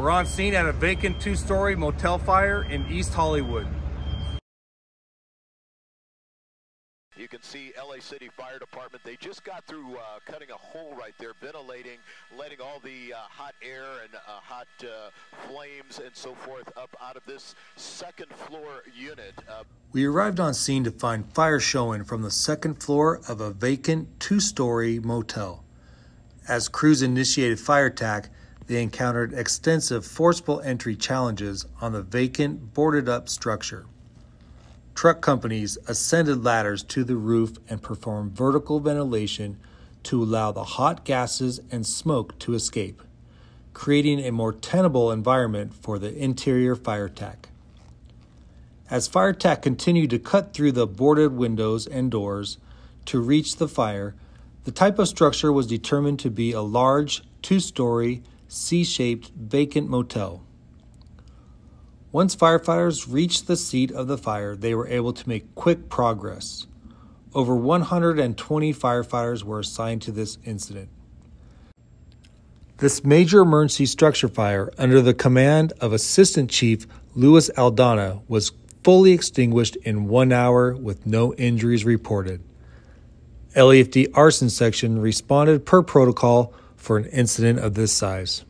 We're on scene at a vacant two-story motel fire in East Hollywood. You can see LA City Fire Department. They just got through uh, cutting a hole right there, ventilating, letting all the uh, hot air and uh, hot uh, flames and so forth up out of this second floor unit. Uh, we arrived on scene to find fire showing from the second floor of a vacant two-story motel. As crews initiated fire attack, they encountered extensive forcible entry challenges on the vacant, boarded up structure. Truck companies ascended ladders to the roof and performed vertical ventilation to allow the hot gases and smoke to escape, creating a more tenable environment for the interior fire attack. As fire attack continued to cut through the boarded windows and doors to reach the fire, the type of structure was determined to be a large, two story, C shaped vacant motel. Once firefighters reached the seat of the fire, they were able to make quick progress. Over 120 firefighters were assigned to this incident. This major emergency structure fire, under the command of Assistant Chief Luis Aldana, was fully extinguished in one hour with no injuries reported. LAFD Arson Section responded per protocol for an incident of this size.